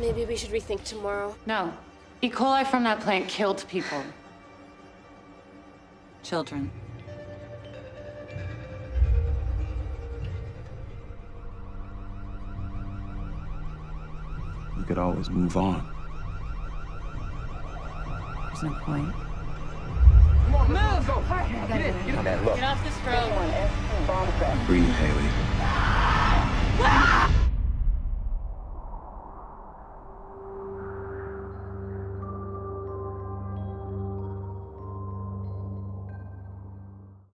Maybe we should rethink tomorrow. No. E. coli from that plant killed people. Children. We could always move on. There's no point. Move! Get in, get off this road. Breathe, Haley.